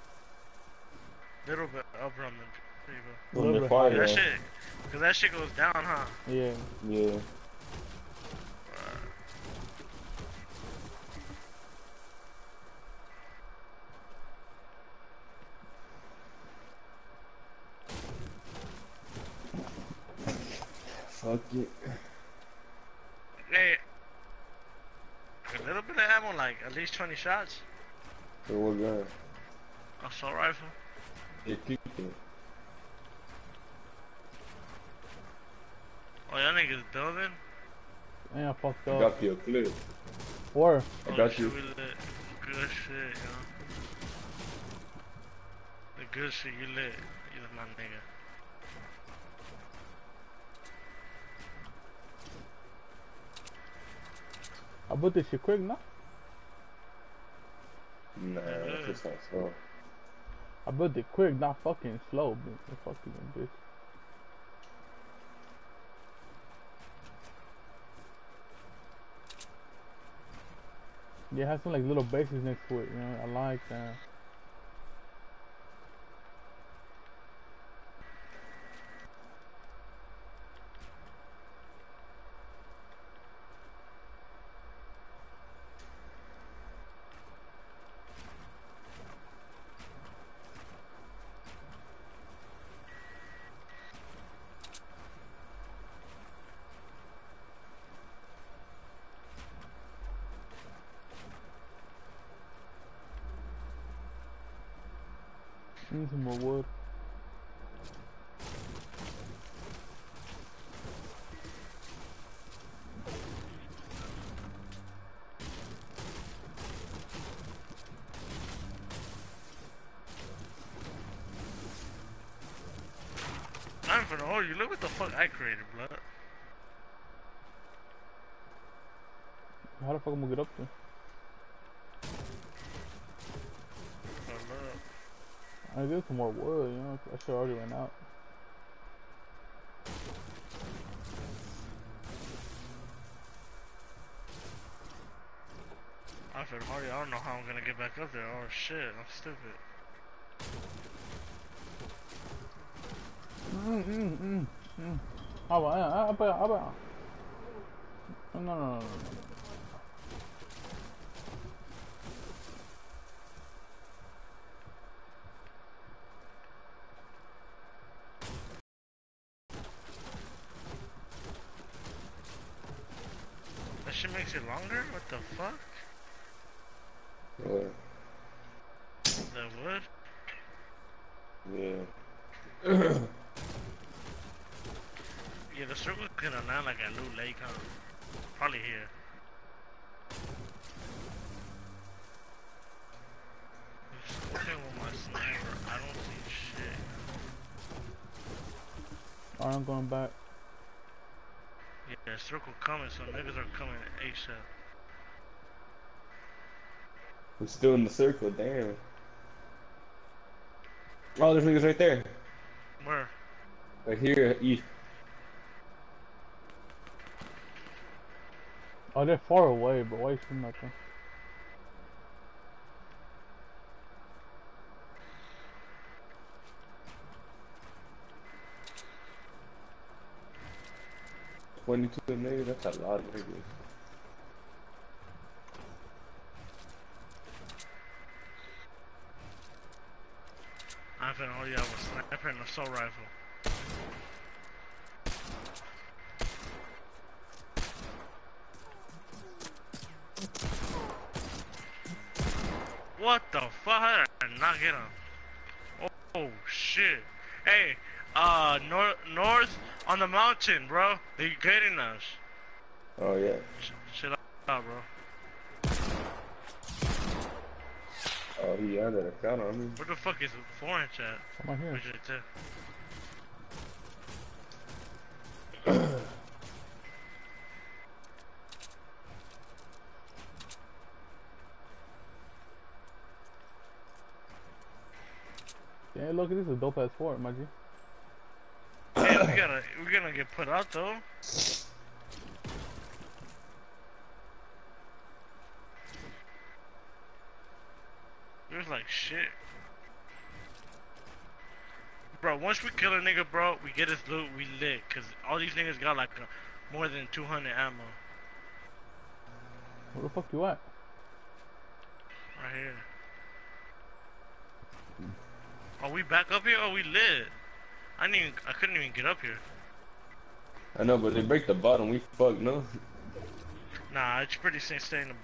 Little bit upper on the. There you go. A On little the bit That yeah. shit, cause that shit goes down, huh? Yeah. Yeah. Fuck it. Hey, a little bit of ammo, like at least 20 shots. So what gun? Assault rifle. Yeah, keep it. Oh, y'all niggas building? Man, I fucked I up. got you a clip. Where? I Oh, got shit, you. we lit. Good shit, yo. The good shit you lit. You my nigga. I put this shit quick, no? Nah, that's just not slow. I built it quick, not fucking slow, bitch. Fuck you, bitch. Yeah, it has some like little bases next to it, you know. I like that. Need some more wood. I'm finna hold you. Look what the fuck I created, blood. How the fuck am I gonna get up there? Hold up. I get some more wood, you I should already ran out. Finna hold you. I don't know how I'm gonna get back up there. Oh shit, I'm stupid. Mm, mm, mm, mm. Ah, bah, ah, ah, ah, bah. No, no, no, no, shit makes it longer? What the fuck? What? The wood? Yeah. Yeah, the circle's gonna land like a new lake, huh? Probably here. Just my sniper, I don't see shit. I'm going back. Yeah, circle coming, so niggas are coming ASAP. We're still in the circle, damn. Oh, there's niggas right there. Where? Right here, east. Oh, they're far away, but why is nothing? 22 a nigga, that's a lot of niggas. I think all y'all was sniping a assault rifle. What the fuck? How did I not get him? Oh, oh shit. Hey, uh, nor north, north, on the mountain, bro. They getting us. Oh yeah. Sh- Shit out, bro. Oh, he under the count on me. Where the fuck is four inch at? I'm right here. Where's it at? Yeah, look, this is a dope ass fort, my G. Gotta, we're gonna get put out though. There's like shit. Bro, once we kill a nigga, bro, we get his loot, we lit. Cause all these niggas got like a, more than 200 ammo. Where the fuck you at? Right here. Are we back up here or we lit? I didn't even, I couldn't even get up here. I know, but they break the bottom. We fucked, no? Nah, it's pretty sustainable.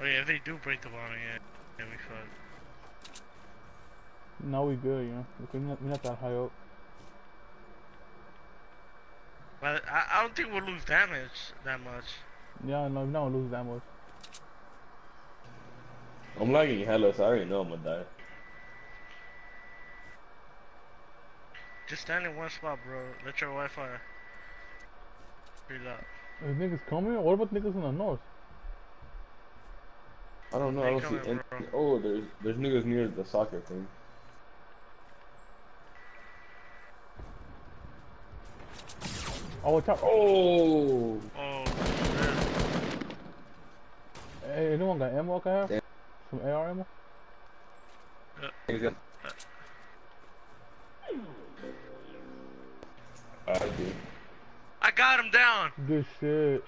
Oh yeah, if they do break the bottom, yeah, yeah, we fucked. No, we good, you know. We're not, we're not that high up. But I, I don't think we'll lose damage that much. Yeah, no, we're not gonna lose that much. I'm lagging hella, so I already know I'm gonna die. Just stand in one spot, bro. Let your Wi-Fi reload. Is uh, niggas coming? What about niggas in the north? I don't know. I don't see coming, any. bro. Oh, there's there's niggas near the soccer thing. Oh, watch out. Oh. Oh, shit. Hey, anyone got ammo I can have? Yeah. Some AR ammo? Uh, niggas I do. I got him down. Good shit.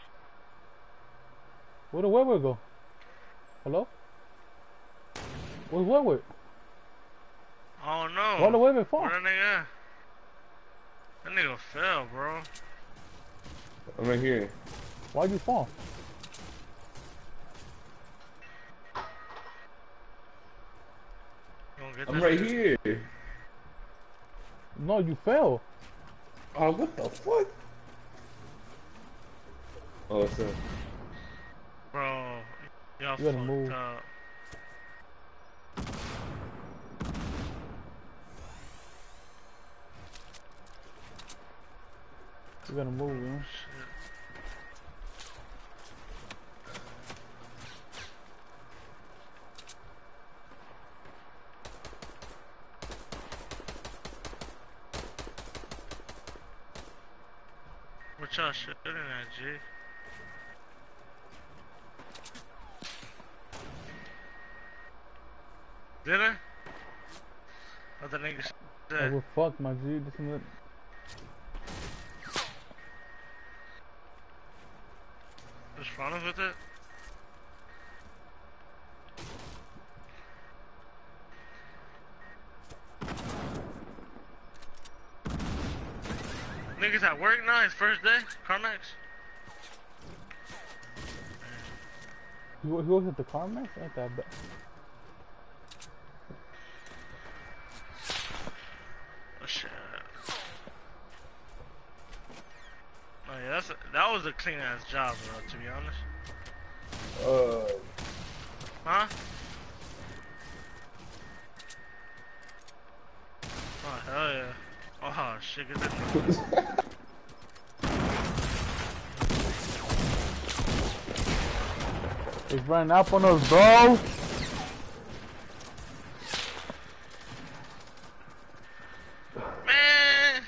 Where the Weber go? Hello? Where's Weber? Oh no. Why the Weber fall? Where that nigga at? That nigga fell, bro. I'm right here. Why'd you fall? You gonna get I'm right nigga? here. No, you fell. Oh, what the fuck? Oh, what's up? Bro, y'all You gotta fucked move. up. You gotta move, man. Shit. What y'all shooting at, G? Did the Oh, fucked, my G. This is Just run us with it? Niggas at work now, his first day, CarMax. He, he was at the CarMax? Ain't that bad. Oh shit. Oh yeah, that's a, that was a clean ass job, bro. To be honest. Uh, Huh? Oh hell yeah. Oh shit, get that. He's running up on us, bro. Man!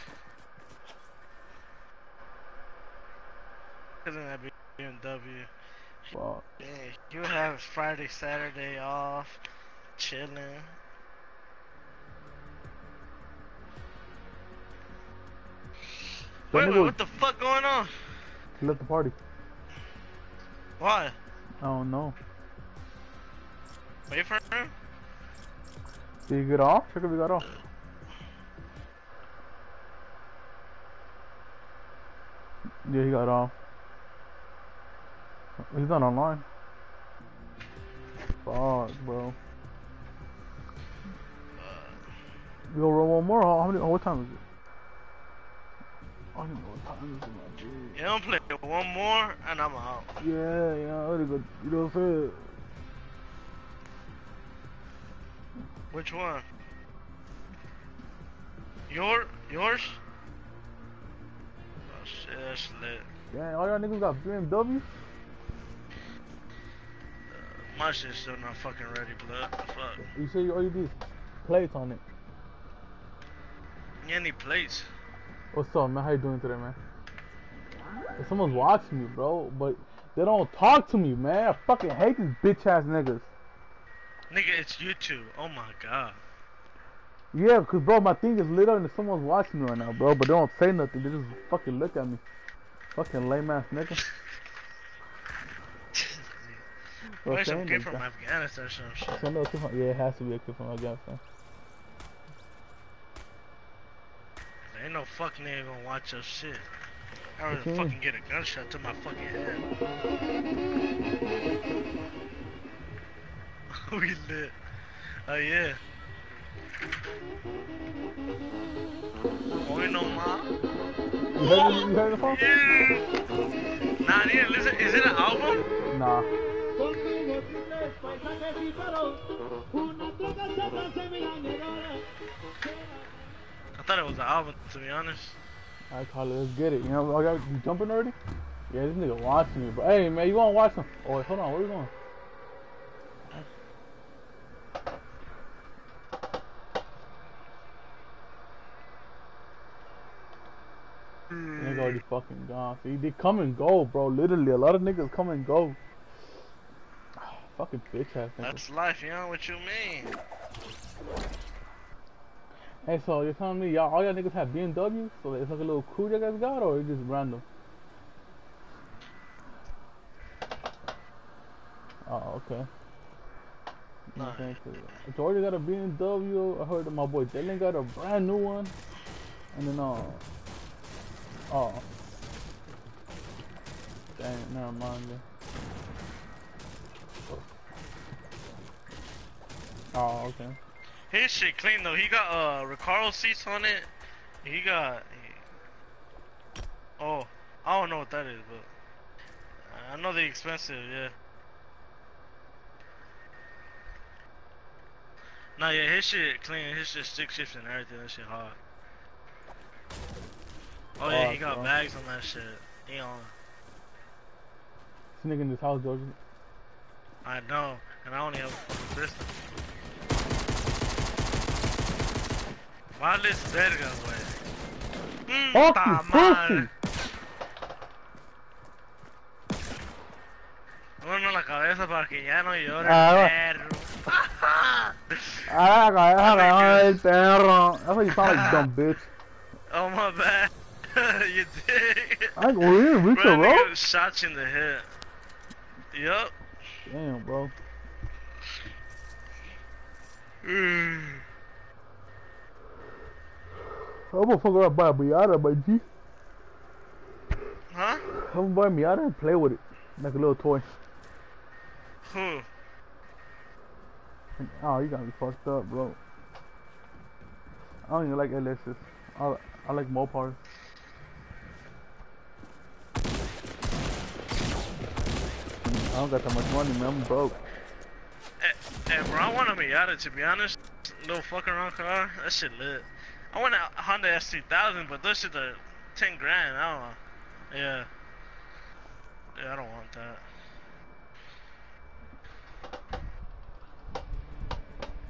That BMW. Fuck. Yeah, you have Friday, Saturday off, chilling. Wait, wait, what the fuck going on? He left the party. Why? Oh, Don't know. Wait for him? Did he get off? Check if he got off. Yeah, he got off. He's not online. Fuck, bro. We go roll one more. How many? Oh, what time is it? I don't know what time is it, my dude. You don't play one more, and I'm out. Yeah, yeah, I already got, you know what I'm saying? Which one? Your yours? Oh shit, that's lit. Yeah, all y'all niggas got BMW? Uh, my shit's still not fucking ready, blood. Fuck. You say all you do is plates on it. You need plates. What's up, man? How you doing today, man? If someone's watching me, bro, but they don't talk to me, man. I fucking hate these bitch ass niggas. Nigga, it's YouTube. Oh my god. Yeah, cause bro, my thing is lit up and someone's watching me right now, bro. But they don't say nothing. They just fucking look at me. Fucking lame ass nigga. Where's some kid from Afghanistan or some shit? Send a kid from- Yeah, it has to be a kid from Afghanistan. Ain't no fuck nigga gonna watch your shit. I would What you mean? fucking get a gunshot to my fucking head. we lit. Oh yeah. Oh, Hoy no más. You heard, you heard the song? Yeah. Nah, I need to listen. Is it an album? Nah. I thought it was an album, to be honest. I call it. Let's get it. You know, I got you jumping already? Yeah, this nigga watching me, bro. Hey, man, you wanna watch some? Oh, wait, hold on. Where you going? Nigga already fucking gone. See, they come and go, bro. Literally, a lot of niggas come and go. fucking bitch ass niggas. That's life, you know what you mean? Hey, so you're telling me y'all, all y'all niggas have BMW? So it's like a little crew you guys got, or it's just random? Oh, okay. 'cause Georgia got a BMW. I heard that my boy Dylan got a brand new one. And then, uh, oh. Dang, never mind. Oh, okay. His shit clean though. He got uh Recaro seats on it. He got. He, oh, I don't know what that is, but I know they're expensive. Yeah. Nah, yeah, his shit clean. His shit stick shift and everything. That shit hard. Oh yeah, he got bro. bags on that shit. He on. This nigga in this house, Georgia. I know, and I only have a fucking pistol. Vales vergas, güey. Puta madre. Uno en la cabeza para que ya no llore Ah, el perro. Ah, cagaron el perro. That's what you sound like, dumb bitch. oh my bad. you did. I ain't we Bro, the road. nigga shot you in the head. Yup. Damn, bro. I'm gonna fuck around buy a Miata, my G. huh? I'm gonna buy a Miata and play with it. Like a little toy. Who? Oh, you gotta be fucked up, bro. I don't even like LSs. I, I like Mopars. I don't got that much money, man. I'm broke. Hey, bro, I want a Miata to be honest. Little fucking around car. That shit lit. I want a Honda S3000, but this is a 10 grand. I don't know. Yeah. Yeah, I don't want that.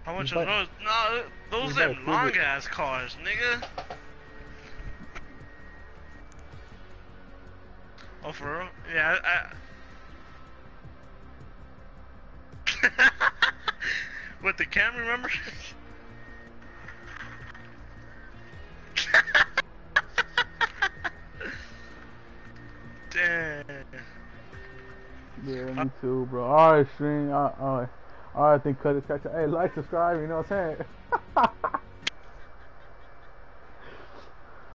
How much are those? No, those you buy a long ass cars, nigga. Oh, for real? Yeah, I. I... With the camera, remember? Damn. Yeah, me too, bro. Alright, stream. Alright, alright. Alright, then cut it. Catch it. Hey, like, subscribe. You know what I'm saying?